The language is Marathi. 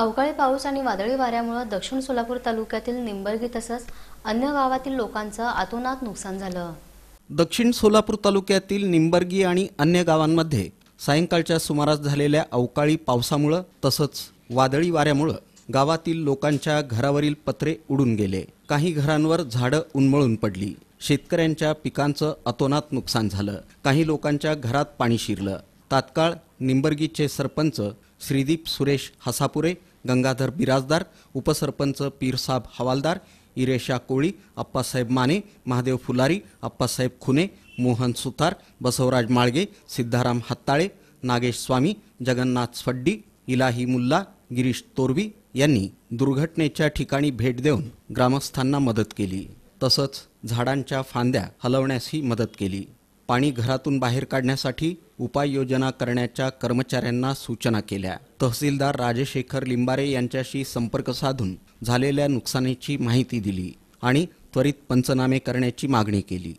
अवकाळी पाऊस आणि वादळी वाऱ्यामुळे दक्षिण सोलापूर तालुक्यातील निंबर्गी तसंच अन्य गावातील लोकांचं अतोनात नुकसान झालं. दक्षिण सोलापूर तालुक्यातील निंबर्गी आणि अन्य गावांमध्ये सायंकाळच्या सुमारास झालेल्या अवकाळी पावसामुळं तसंच वादळी वाऱ्यामुळं गावातील लोकांच्या घरावरील पत्रे उडून गेले. काही घरांवर झाडं उन्मळून पडली. शेतकऱ्यांच्या पिकांचं अतोनात नुकसान झालं. काही लोकांच्या घरात पाणी शिरलं. तात्काळ निंबर्गीचे सरपंच श्रीदीप सुरेश हसापुरे गंगाधर बिराजदार उपसरपंच पीरसाब हवालदार इरेशा कोळी अप्पासाहेब माने महादेव फुलारी अप्पासाहेब खुने मोहन सुतार बसवराज माळगे सिद्धाराम हत्ताळे नागेश स्वामी जगन्नाथ स्फड्डी इलाही मुल्ला गिरीश तोरवी यांनी दुर्घटनेच्या ठिकाणी भेट देऊन ग्रामस्थांना मदत केली. तसंच झाडांच्या फांद्या हलवण्यासही मदत केली. पाणी घरातून बाहेर काढण्यासाठी उपाययोजना करण्याच्या कर्मचाऱ्यांना सूचना केल्या. तहसीलदार राजशेखर लिंबारे यांच्याशी संपर्क साधून झालेल्या नुकसानीची माहिती दिली आणि त्वरित पंचनामे करण्याची मागणी केली.